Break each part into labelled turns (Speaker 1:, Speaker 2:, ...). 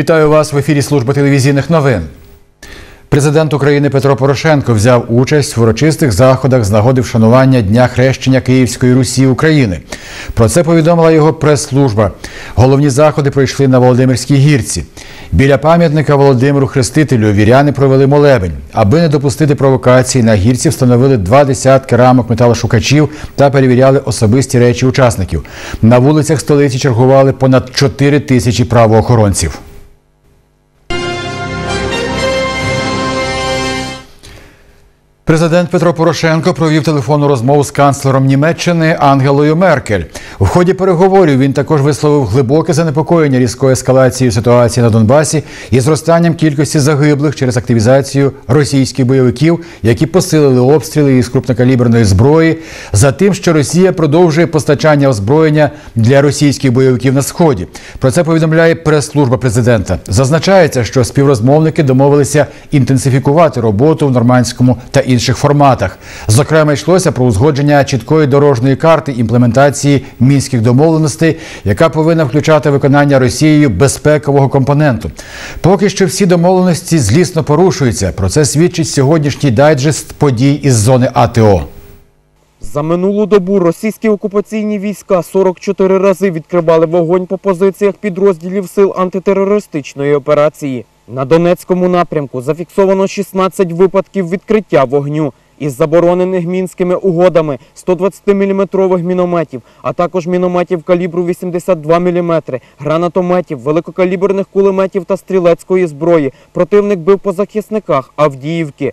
Speaker 1: Вітаю вас в ефірі служби телевізійних новин. Президент України Петро Порошенко взяв участь в урочистих заходах з нагоди вшанування Дня хрещення Київської Русі України. Про це повідомила його прес-служба. Головні заходи пройшли на Володимирській гірці. Біля пам'ятника Володимиру Хрестителю віряни провели молебень. Аби не допустити провокації, на гірці встановили два десятки рамок металошукачів та перевіряли особисті речі учасників. На вулицях столиці чергували понад 4 тисячі правоохоронців. Президент Петро Порошенко провів телефонну розмову з канцлером Німеччини Ангелою Меркель. В ході переговорів він також висловив глибоке занепокоєння різкою ескалацією ситуації на Донбасі і зростанням кількості загиблих через активізацію російських бойовиків, які посилили обстріли із крупнокаліберної зброї, за тим, що Росія продовжує постачання озброєння для російських бойовиків на сході. Про це повідомляє прес-служба президента. Зазначається, що співрозмовники домовилися інтенсифікувати роботу в нормандському та інших форматах. Зокрема, йшлося про узгодження чіткої дорожньої карти імплементації мінських домовленостей, яка повинна включати виконання Росією безпекового компоненту. Поки що всі домовленості злісно порушуються. Про це свідчить сьогоднішній дайджест подій із зони АТО.
Speaker 2: За минулу добу російські окупаційні війська 44 рази відкривали вогонь по позиціях підрозділів сил антитерористичної операції. На Донецькому напрямку зафіксовано 16 випадків відкриття вогню із заборонених мінськими угодами 120-мм мінометів, а також мінометів калібру 82 мм, гранатометів, великокаліберних кулеметів та стрілецької зброї. Противник бив по захисниках Авдіївки.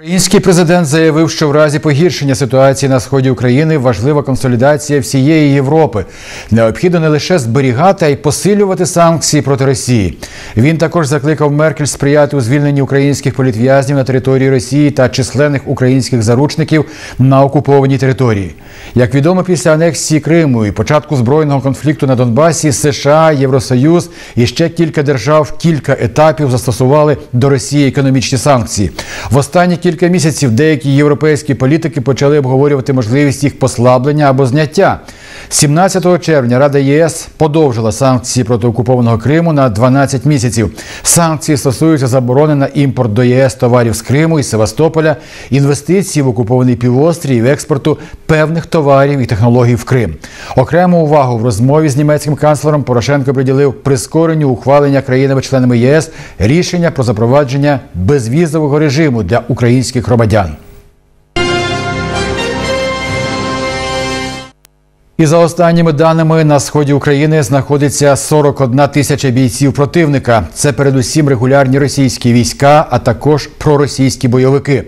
Speaker 1: Український президент заявив, що в разі погіршення ситуації на сході України важлива консолідація всієї Європи. Необхідно не лише зберігати, а й посилювати санкції проти Росії. Він також закликав Меркель сприяти у звільненні українських політв'язнів на території Росії та численних українських заручників на окупованій території. Як відомо, після анексії Криму і початку збройного конфлікту на Донбасі, США, Євросоюз і ще кілька держав кілька етапів застосували до Росії економічні санкції. В останні кілька місяців деякі європейські політики почали обговорювати можливість їх послаблення або зняття. 17 червня Рада ЄС подовжила санкції проти окупованого Криму на 12 місяців. Санкції стосуються заборони на імпорт до ЄС товарів з Криму і Севастополя, інвестиції в окупований півострів, експорту певних товарів і технологій в Крим. Окрему увагу в розмові з німецьким канцлером Порошенко приділив прискоренню ухвалення країнами-членами ЄС рішення про запровадження безвізового режиму для українських громадян. І за останніми даними на сході України знаходиться 41 тисяча бійців противника. Це передусім регулярні російські війська, а також проросійські бойовики.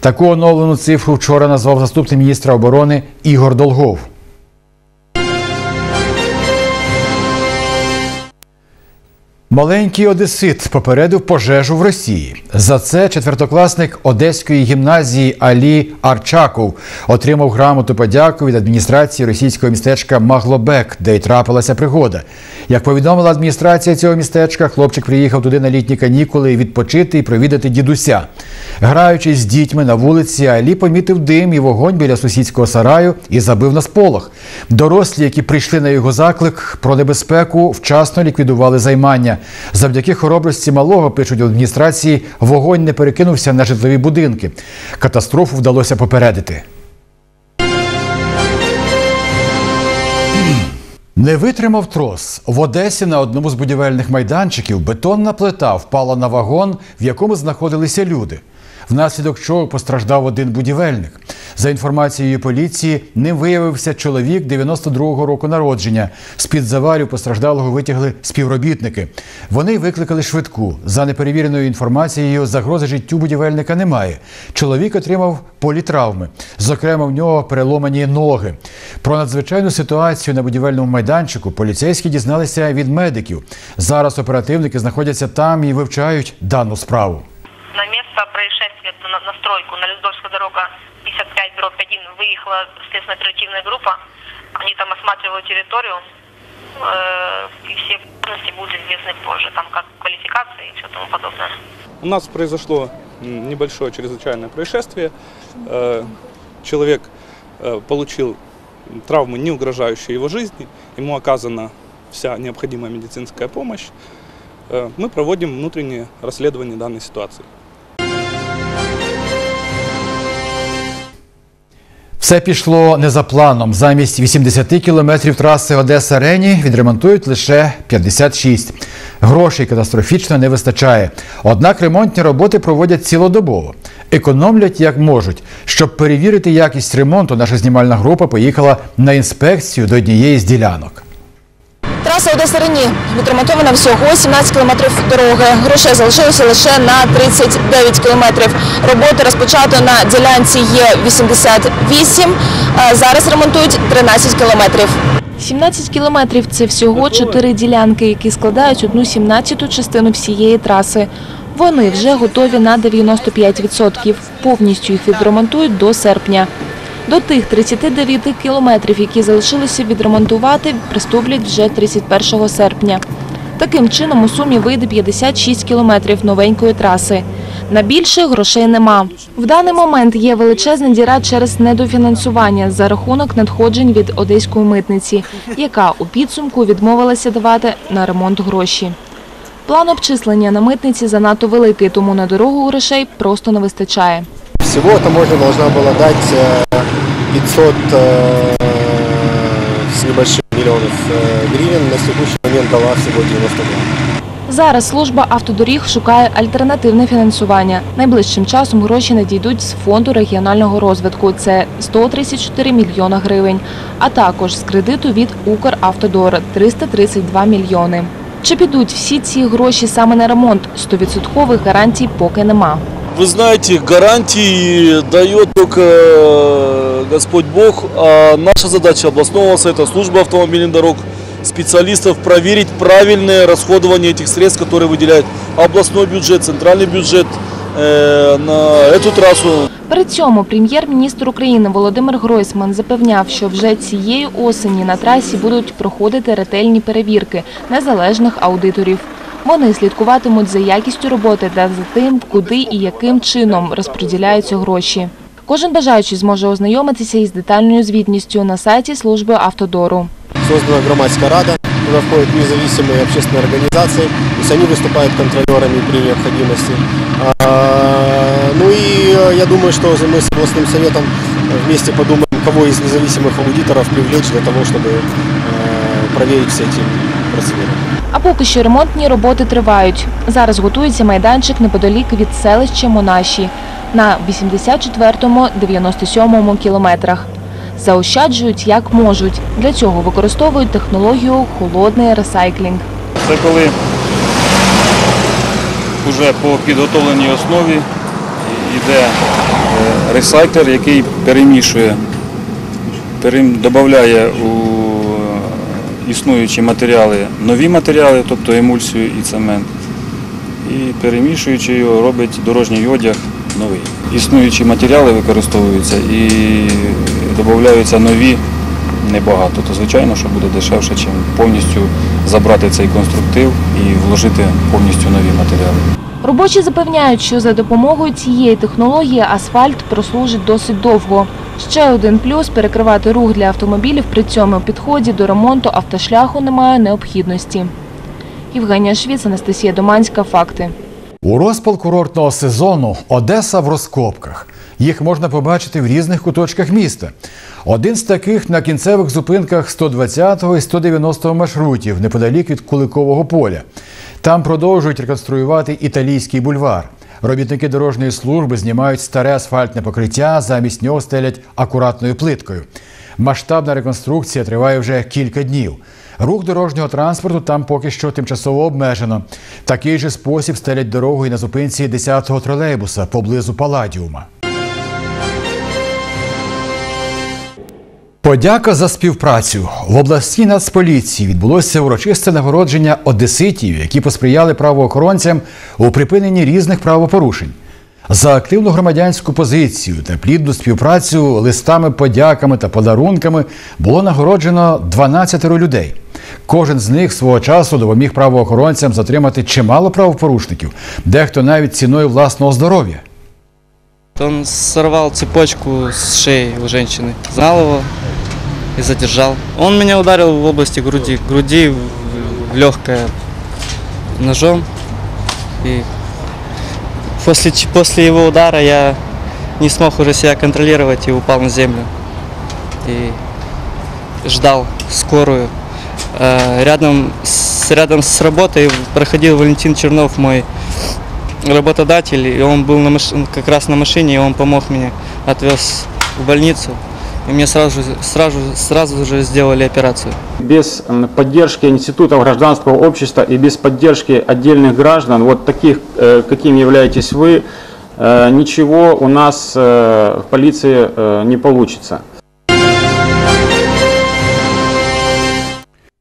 Speaker 1: Таку оновлену цифру вчора назвав заступник міністра оборони Ігор Долгов. Маленький одесит попередив пожежу в Росії. За це четвертокласник одеської гімназії Алі Арчаков отримав грамоту подяку від адміністрації російського містечка Маглобек, де й трапилася пригода. Як повідомила адміністрація цього містечка, хлопчик приїхав туди на літні канікули відпочити і провідати дідуся. Граючись з дітьми на вулиці, Алі помітив дим і вогонь біля сусідського сараю і забив на сполох. Дорослі, які прийшли на його заклик про небезпеку, вчасно ліквідували займання. Завдяки хоробрості малого, пишуть в адміністрації, вогонь не перекинувся на житлові будинки. Катастрофу вдалося попередити. Не витримав трос. В Одесі на одному з будівельних майданчиків бетонна плита впала на вагон, в якому знаходилися люди. Внаслідок чого постраждав один будівельник. За інформацією поліції, ним виявився чоловік 92-го року народження. З-під завалів постраждалого витягли співробітники. Вони викликали швидку. За неперевіреною інформацією, загрози життю будівельника немає. Чоловік отримав політравми. Зокрема, в нього переломані ноги. Про надзвичайну ситуацію на будівельному майданчику поліцейські дізналися від медиків. Зараз оперативники знаходяться там і вивчають дану справу.
Speaker 3: На место происшествия, на, на стройку, на Лесдорская дорога 55 дробь 1 выехала следственно-оперативная группа. Они там осматривают территорию. Э, и все подробности будут известны позже, там как квалификация и все тому подобное.
Speaker 4: У нас произошло небольшое чрезвычайное происшествие. Э, Человек э, получил травмы, не угрожающие его жизни. Ему оказана вся необходимая медицинская помощь. Э, Мы проводим внутреннее расследование данной ситуации.
Speaker 1: Все пішло не за планом. Замість 80 кілометрів траси Одеса Рені відремонтують лише 56. Грошей катастрофічно не вистачає. Однак ремонтні роботи проводять цілодобово. Економлять як можуть. Щоб перевірити якість ремонту, наша знімальна група поїхала на інспекцію до однієї з ділянок.
Speaker 5: Траса Одеса Рені відремонтована всього 17 кілометрів дороги. Грошей залишилося лише на 39 кілометрів. Роботи розпочато на ділянці є 88. Зараз ремонтують 13 кілометрів. 17 кілометрів – це всього 4 ділянки, які складають одну 17-ту частину всієї траси. Вони вже готові на 95%. Повністю їх відремонтують до серпня. До тих 39 кілометрів, які залишилося відремонтувати, приступлять вже 31 серпня. Таким чином у сумі вийде 56 кілометрів новенької траси. На більше грошей нема. В даний момент є величезна діра через недофінансування за рахунок надходжень від одеської митниці, яка у підсумку відмовилася давати на ремонт гроші. План обчислення на митниці занадто великий, тому на дорогу грошей просто не вистачає.
Speaker 6: Всего таможня должна была дать э, 500 э, с небольшим миллионов э, гривен. На текущий момент дала всего 92.
Speaker 5: Зараз служба автодоріг шукає альтернативне фінансування. Найближчим часом гроші надійдуть з фонду регіонального розвитку. Це 134 мільйона гривень, а також з кредиту від Укравтодор 332 мільйони. Чи підуть всі ці гроші саме на ремонт? Стовідсоткових гарантій поки нема.
Speaker 7: Вы знаете, гарантии дает только э, Господь Бог, а наша задача областного совета, службы автомобильных дорог, специалистов проверить правильное расходование этих средств, которые выделяет областной бюджет, центральный бюджет э, на эту трассу.
Speaker 5: При цьому прем'єр-міністр України Володимир Гройсман запевняв, що вже цієї осені на трасі будуть проходити ретельні перевірки незалежних аудиторів. Вони слідкуватимуть за якістю роботи та за тим, куди і яким чином розподіляються гроші. Кожен бажаючий зможе ознайомитися із детальною звітністю на сайті служби автодору.
Speaker 6: Создана громадская рада, куда входят независимые общественные организации, то есть они выступают контролерами при необходимости. А, Ну и э, я думаю, что мы с областным советом вместе подумаем, кого из независимых аудиторов привлечь для того, чтобы э, проверить все эти процедуры.
Speaker 5: А поки що ремонтні роботи тривають. Зараз готується майданчик неподалік від селища Монаші на 84-97 кілометрах. Заощаджують як можуть. Для цього використовують технологію холодний ресайклінг.
Speaker 8: Це коли вже по підготовленій основі йде е, ресайклер, який перемішує, додає у існуючі матеріали нові матеріали, тобто емульсію і цемент. І перемішуючи його, робить дорожній одяг новий. Існуючі матеріали використовуються і додаються нові небагато, то звичайно, що буде дешевше, ніж повністю забрати цей конструктив і вложити повністю нові матеріали.
Speaker 5: Робочі запевняють, що за допомогою цієї технології асфальт прослужить досить довго. Ще один плюс перекривати рух для автомобілів при цьому підході до ремонту автошляху немає необхідності. Євгенія Швіц, Анастасія Доманська. Факти.
Speaker 1: У розпал курортного сезону Одеса в розкопках. Їх можна побачити в різних куточках міста. Один з таких на кінцевих зупинках 120 і 190 маршрутів неподалік від Куликового поля. Там продовжують реконструювати італійський бульвар. Робітники дорожньої служби знімають старе асфальтне покриття, замість нього стелять акуратною плиткою. Масштабна реконструкція триває вже кілька днів. Рух дорожнього транспорту там поки що тимчасово обмежено. Такий же спосіб стелять дорогу і на зупинці 10-го тролейбуса поблизу Паладіума. Подяка за співпрацю в обласній нацполіції відбулося урочисте нагородження одеситів, які посприяли правоохоронцям у припиненні різних правопорушень. За активну громадянську позицію та плідну співпрацю листами, подяками та подарунками було нагороджено 12 людей. Кожен з них свого часу допоміг правоохоронцям затримати чимало правопорушників, дехто навіть ціною власного здоров'я.
Speaker 9: Он сорвал цепочку с шеи у женщины, знал его и задержал. Он меня ударил в области груди, груди в легкое ножом. И после, после его удара я не смог уже себя контролировать и упал на землю. И ждал скорую. Э, Рядом с, рядом с работой проходил Валентин Чернов, мой работодатель, и он был на маш- как раз на машине, и он помог мне, отвез в больницу. И мне сразу, сразу, сразу же сделали операцию.
Speaker 10: без поддержки институтов гражданского общества и без поддержки отдельных граждан, вот таких, э, каким являетесь вы, э, ничего у нас э, в полиции не получится.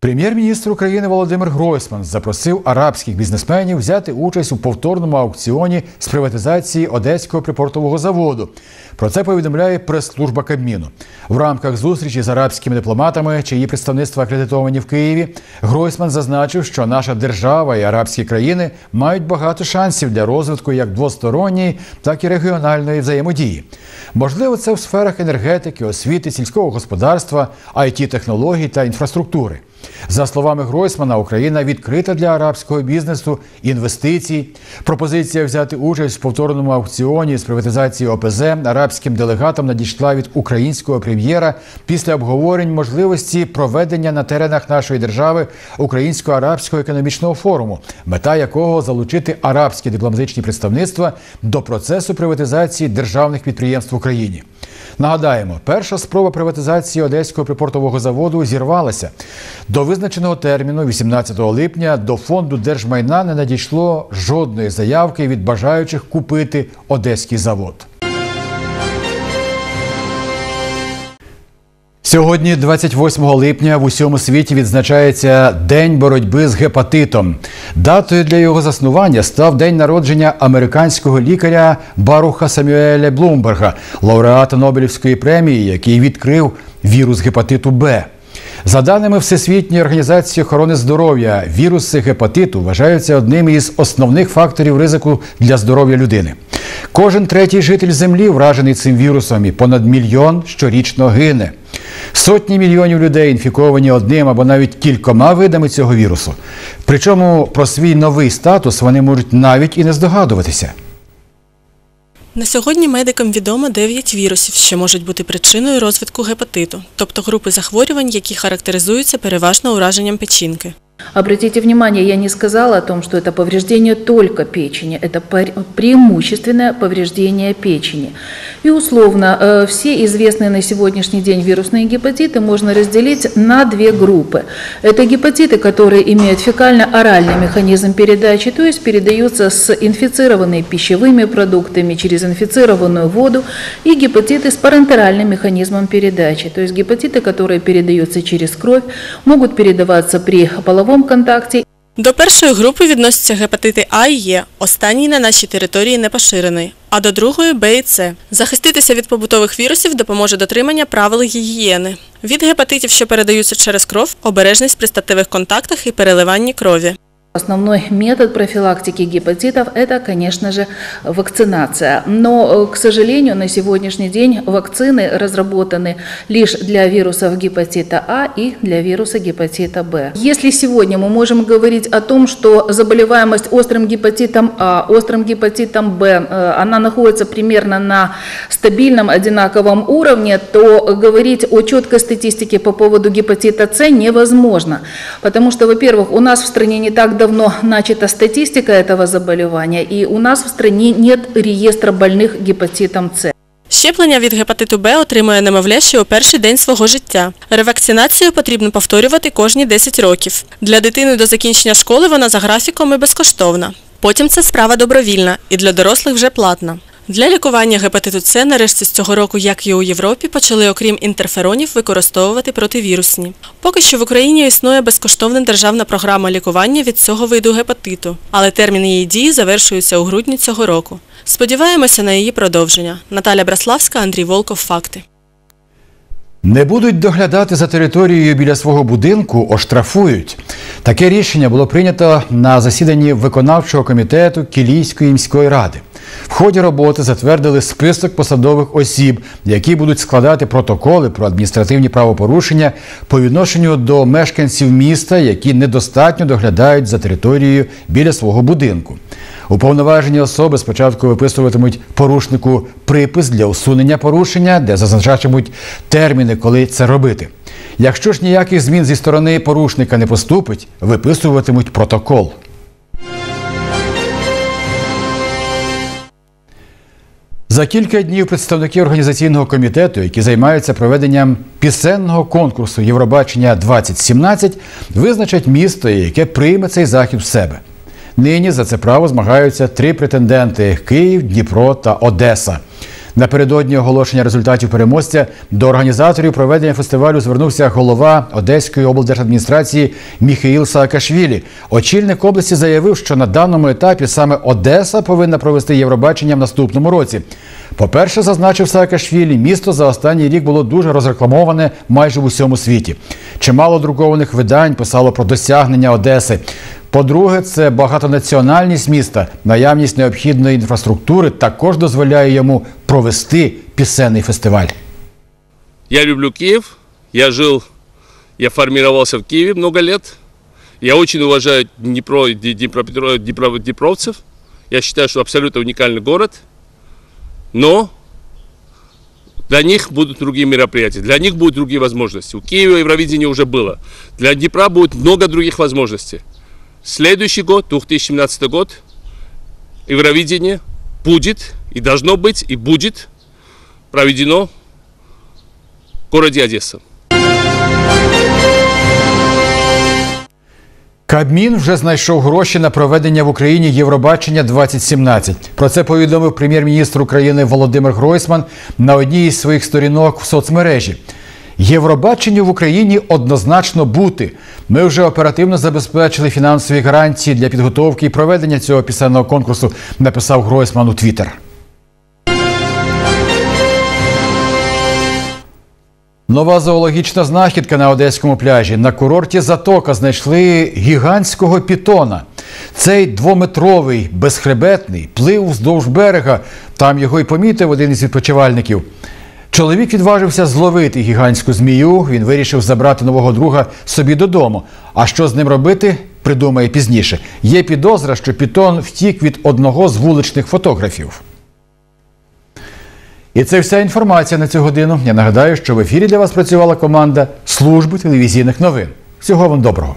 Speaker 1: Прем'єр-міністр України Володимир Гройсман запросив арабських бізнесменів взяти участь у повторному аукціоні з приватизації одеського припортового заводу. Про це повідомляє прес-служба Кабміну. В рамках зустрічі з арабськими дипломатами, чиї представництва акредитовані в Києві, Гройсман зазначив, що наша держава і арабські країни мають багато шансів для розвитку як двосторонньої, так і регіональної взаємодії. Можливо, це в сферах енергетики, освіти, сільського господарства, it технологій та інфраструктури. За словами Гройсмана, Україна відкрита для арабського бізнесу, інвестицій. Пропозиція взяти участь в повторному аукціоні з приватизації ОПЗ арабським делегатам надійшла від українського прем'єра після обговорень можливості проведення на теренах нашої держави українсько-арабського економічного форуму, мета якого залучити арабські дипломатичні представництва до процесу приватизації державних підприємств в Україні. Нагадаємо, перша спроба приватизації одеського припортового заводу зірвалася. До визначеного терміну, 18 липня, до фонду держмайна не надійшло жодної заявки від бажаючих купити одеський завод. Сьогодні, 28 липня, в усьому світі відзначається День боротьби з гепатитом. Датою для його заснування став день народження американського лікаря Баруха Самюеля Блумберга, лауреата Нобелівської премії, який відкрив вірус гепатиту Б. За даними Всесвітньої організації охорони здоров'я, віруси гепатиту вважаються одним із основних факторів ризику для здоров'я людини. Кожен третій житель землі вражений цим вірусом і понад мільйон щорічно гине. Сотні мільйонів людей інфіковані одним або навіть кількома видами цього вірусу. Причому про свій новий статус вони можуть навіть і не здогадуватися.
Speaker 11: На сьогодні медикам відомо 9 вірусів, що можуть бути причиною розвитку гепатиту, тобто групи захворювань, які характеризуються переважно ураженням печінки.
Speaker 12: Обратите внимание, я не сказала о том, что это повреждение только печени, это пре- преимущественное повреждение печени. И условно э, все известные на сегодняшний день вирусные гепатиты можно разделить на две группы. Это гепатиты, которые имеют фекально-оральный механизм передачи, то есть передаются с инфицированными пищевыми продуктами через инфицированную воду, и гепатиты с парентеральным механизмом передачи, то есть гепатиты, которые передаются через кровь, могут передаваться при половом контакте
Speaker 11: До першої групи відносяться гепатити А і Е, останній на нашій території не поширений, а до другої Б і С. Захиститися від побутових вірусів допоможе дотримання правил гігієни. Від гепатитів, що передаються через кров, обережність при статевих контактах і переливанні крові.
Speaker 12: Основной метод профилактики гепатитов – это, конечно же, вакцинация. Но, э, к сожалению, на сегодняшний день вакцины разработаны лишь для вирусов гепатита А и для вируса гепатита Б. Если сегодня мы можем говорить о том, что заболеваемость острым гепатитом А, острым гепатитом Б, э, она находится примерно на стабильном одинаковом уровне, то говорить о четкой статистике по поводу гепатита С невозможно. Потому что, во-первых, у нас в стране не так давно начата статистика этого заболевания, и у нас в стране нет реестра больных гепатитом С.
Speaker 11: Щеплення від гепатиту Б отримує немовля ще у перший день свого життя. Ревакцинацію потрібно повторювати кожні 10 років. Для дитини до закінчення школи вона за графіком і безкоштовна. Потім це справа добровільна і для дорослих вже платна. Для лікування гепатиту С нарешті з цього року, як і у Європі, почали окрім інтерферонів використовувати противірусні. Поки що в Україні існує безкоштовна державна програма лікування від цього виду гепатиту, але термін її дії завершується у грудні цього року. Сподіваємося на її продовження. Наталя Браславська, Андрій Волков. Факти.
Speaker 1: Не будуть доглядати за територією біля свого будинку, оштрафують. Таке рішення було прийнято на засіданні виконавчого комітету Кілійської міської ради. В ході роботи затвердили список посадових осіб, які будуть складати протоколи про адміністративні правопорушення по відношенню до мешканців міста, які недостатньо доглядають за територією біля свого будинку. Уповноважені особи спочатку виписуватимуть порушнику припис для усунення порушення, де зазначатимуть терміни, коли це робити. Якщо ж ніяких змін зі сторони порушника не поступить, виписуватимуть протокол. За кілька днів представники організаційного комітету, які займаються проведенням пісенного конкурсу Євробачення 2017, визначать місто, яке прийме цей захід в себе. Нині за це право змагаються три претенденти: Київ, Дніпро та Одеса. Напередодні оголошення результатів переможця до організаторів проведення фестивалю звернувся голова Одеської облдержадміністрації Міхаїл Саакашвілі. Очільник області заявив, що на даному етапі саме Одеса повинна провести Євробачення в наступному році. По-перше, зазначив Саакашвілі, місто за останній рік було дуже розрекламоване майже в усьому світі. Чимало друкованих видань писало про досягнення Одеси. По-друге, це багатонаціональність міста, наявність необхідної інфраструктури також дозволяє йому провести пісенний фестиваль.
Speaker 13: Я люблю Киев. Я жил, я формировался в Киеве много лет. Я очень уважаю Днепро, и Ди- Днепропетро- Днепро- днепровцев. Я считаю, что абсолютно уникальный город. Но для них будут другие мероприятия, для них будут другие возможности. У Киева Евровидение уже было. Для Днепра будет много других возможностей. Следующий год, 2017 год, Евровидение будет и должно быть и будет проведено в городе Одесса.
Speaker 1: Кабмін вже знайшов гроші на проведення в Україні Євробачення 2017. Про це повідомив прем'єр-міністр України Володимир Гройсман на одній із своїх сторінок в соцмережі. Євробаченню в Україні однозначно бути. Ми вже оперативно забезпечили фінансові гарантії для підготовки і проведення цього пісенного конкурсу, написав Гройсман у Твіттер. Нова зоологічна знахідка на одеському пляжі. На курорті Затока знайшли гігантського пітона. Цей двометровий, безхребетний, плив вздовж берега. Там його й помітив один із відпочивальників. Чоловік відважився зловити гігантську змію. Він вирішив забрати нового друга собі додому. А що з ним робити, придумає пізніше. Є підозра, що пітон втік від одного з вуличних фотографів. І це вся інформація на цю годину. Я нагадаю, що в ефірі для вас працювала команда служби телевізійних новин. Всього вам доброго.